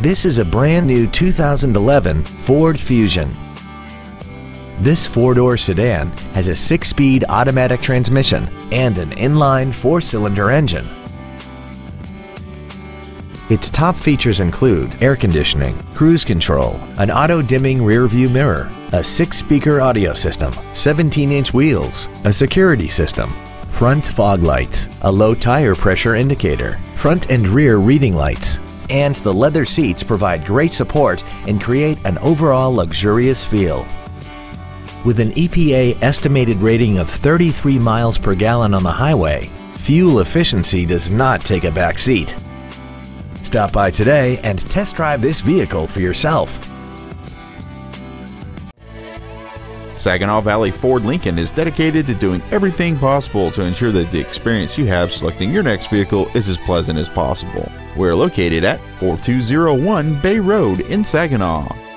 This is a brand new 2011 Ford Fusion. This four-door sedan has a six-speed automatic transmission and an inline four-cylinder engine. Its top features include air conditioning, cruise control, an auto-dimming rear-view mirror, a six-speaker audio system, 17-inch wheels, a security system, front fog lights, a low tire pressure indicator, front and rear reading lights, and the leather seats provide great support and create an overall luxurious feel. With an EPA estimated rating of 33 miles per gallon on the highway, fuel efficiency does not take a back seat. Stop by today and test drive this vehicle for yourself. Saginaw Valley Ford Lincoln is dedicated to doing everything possible to ensure that the experience you have selecting your next vehicle is as pleasant as possible. We're located at 4201 Bay Road in Saginaw.